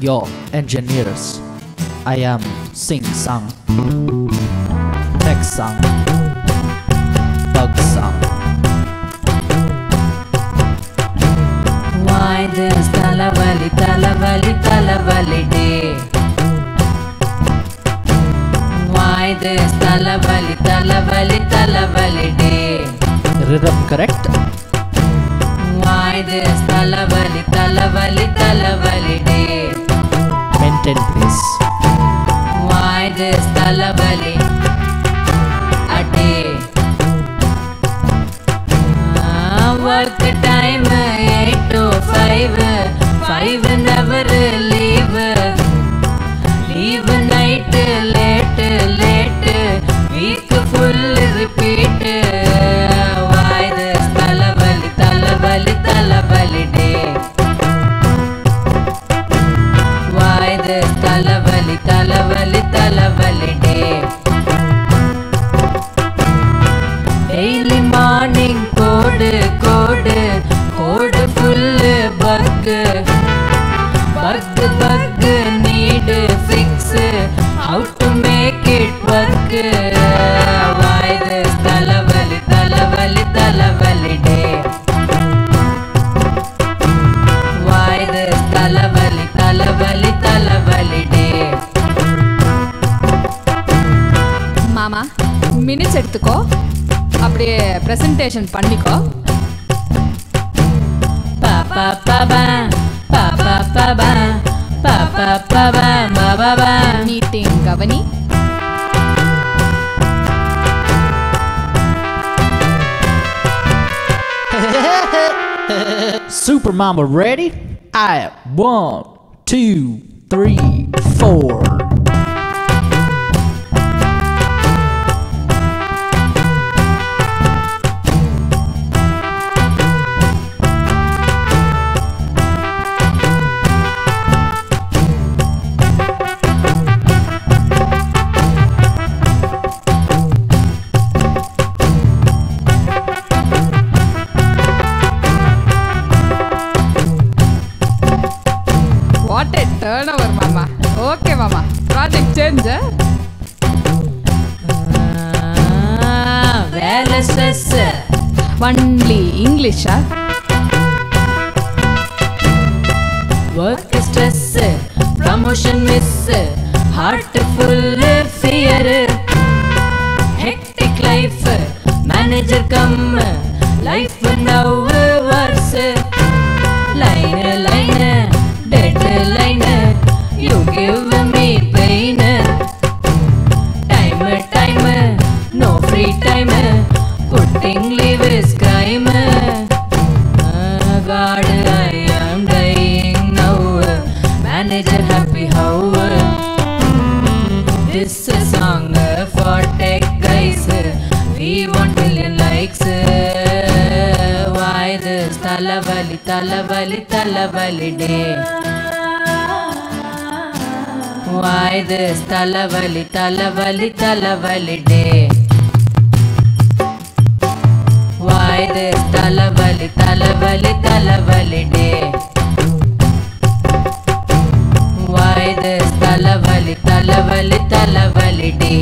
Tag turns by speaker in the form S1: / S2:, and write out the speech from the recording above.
S1: your engineers. I am Sing Sang, Tech Sang, Bug Sang. Why this talavali, talavali, talavali day? Why this talavali, talavali, talavali day? Rhythm correct? Why this talavali, talavali, talavali day? entered peace. Why this talabali? Ate. Work time 8 to 5. 5 never leave. பக்கு பக்கு நீடு fix how to make it work வாய்து தலைவலி தலைவலி தலைவலி டே வாய்து தலைவலி தலைவலி தலைவலி டே மாமா மினிட்ஸ் எடுத்துக்கோ அப்படியே ப்ரெசன்டேஷன் பண்ணிக்கோ பா பா ba ba ba ba ba ba ba ba ba ba meeting company. Super Mama ready? I one, two, three, four. Okay turn over மாமா ஓகே மாமா ப்ராஜெக்ட் சேஞ்ச் வேலை ஸ்ட்ரெஸ் ஒன்லி இங்கிலீஷா work stress promotion miss heart full fear hectic life manager come life now worse hour. This is a song for tech guys. We want million likes. Why this talavali, talavali, talavali day? Why this talavali, talavali, talavali day? Why this talavali, talavali, day? తలవలి తలవలి తలవలిటి